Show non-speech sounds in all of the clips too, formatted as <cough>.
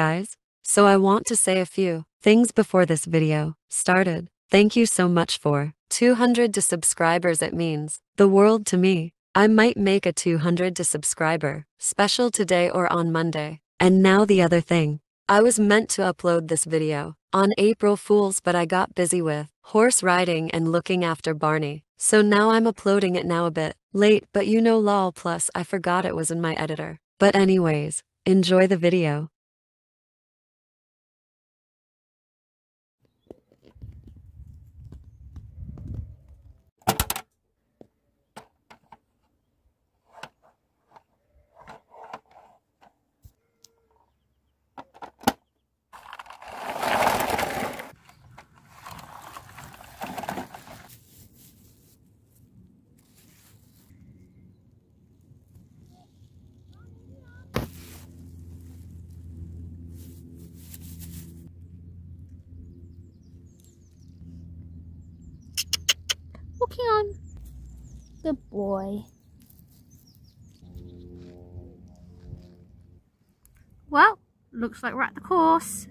guys. So I want to say a few things before this video started. Thank you so much for 200 to subscribers. It means the world to me. I might make a 200 to subscriber special today or on Monday. And now the other thing. I was meant to upload this video on April Fools, but I got busy with horse riding and looking after Barney. So now I'm uploading it now a bit late, but you know lol plus I forgot it was in my editor. But anyways, enjoy the video. Walking on. Good boy. Well, looks like we're at the course.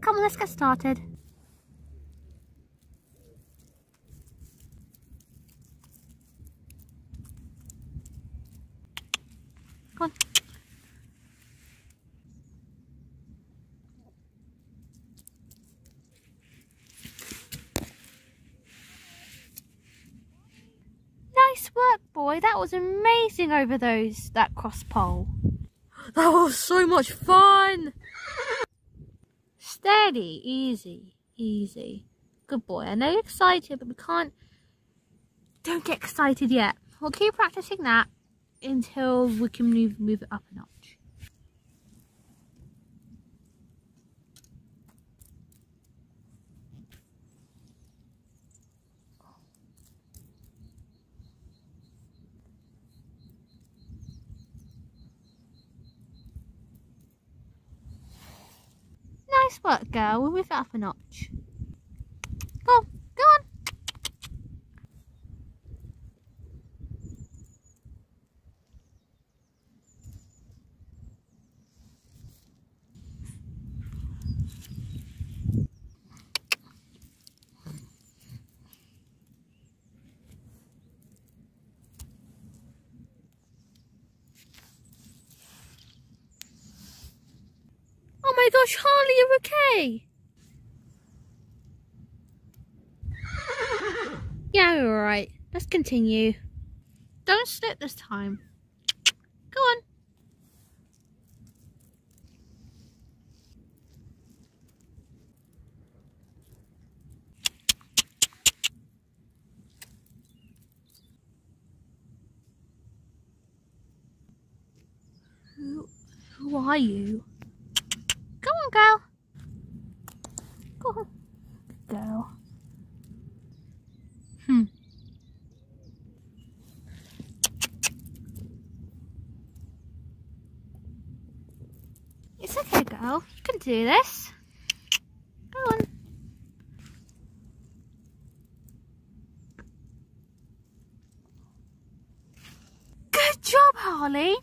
Come on, let's get started. Come on. Nice work, boy. That was amazing over those that cross pole. <gasps> That was so much fun. Steady, easy, easy. Good boy. I know you're excited, but we can't. Don't get excited yet. We'll keep practicing that until we can move move it up and notch. Work, girl. We'll move it up a notch. Go on, go on. Oh my gosh, Harley, you're okay. Yeah, you're alright. Let's continue. Don't slip this time. Go on. Who, who are you? Go on, girl. Go girl. Hmm. It's okay, girl. You can do this. Go on. Good job, Harley.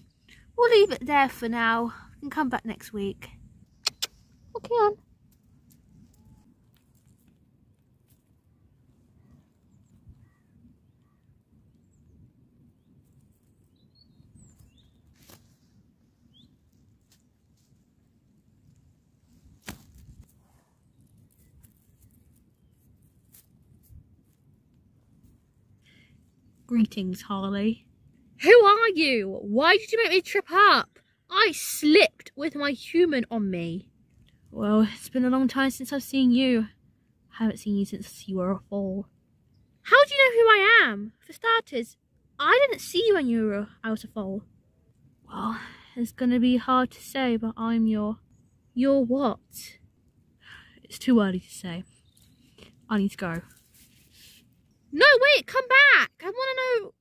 We'll leave it there for now and come back next week. Okay, on. Greetings, Harley. Who are you? Why did you make me trip up? I slipped with my human on me. Well, it's been a long time since I've seen you. I haven't seen you since you were a foal. How do you know who I am? For starters, I didn't see you when you were I was a foal. Well, it's gonna be hard to say, but I'm your... Your what? It's too early to say. I need to go. No, wait, come back! I wanna know...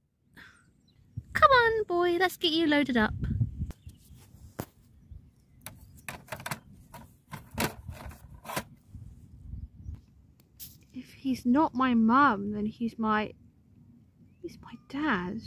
Come on, boy. Let's get you loaded up. If he's not my mum, then he's my... He's my dad.